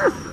Ah!